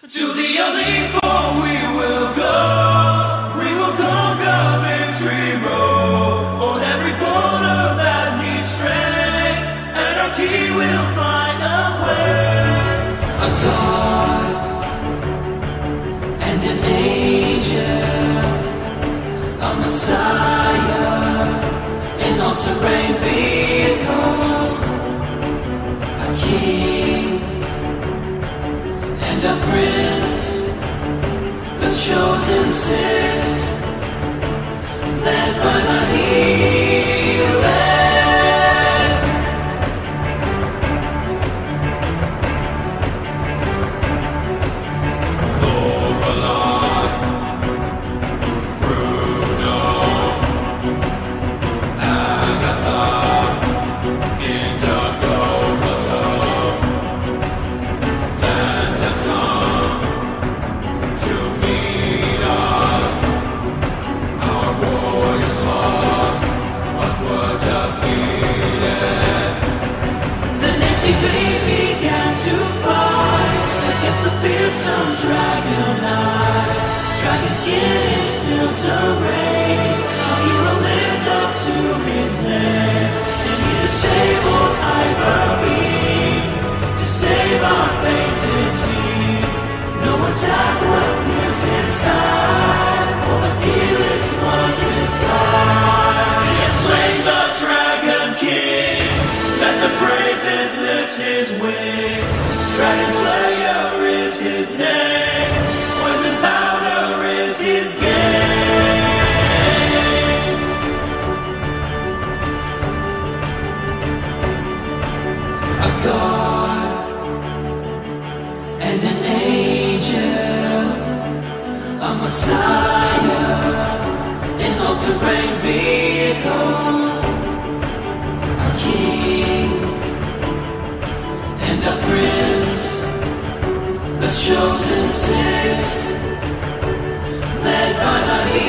To the Olimpo we will go. We will conquer victory road. On every border that needs strength, anarchy will find a way. A God and an angel, a Messiah, an all-terrain vehicle, and a prince, the chosen six, led by the fearsome dragon knight. Dragon's skin is still to terrain. Our hero lived up to his name, and he disabled Hyper-Beam to save our fainted team. No attack would pierce his side, for the Helix was his guide. He has slain the Dragon King, let the praises lift his wings. Dragon Slayer is his name, poison powder is his game. A God and an angel, a Messiah, an all-terrain vehicle, a king and a prince, chosen six, led by the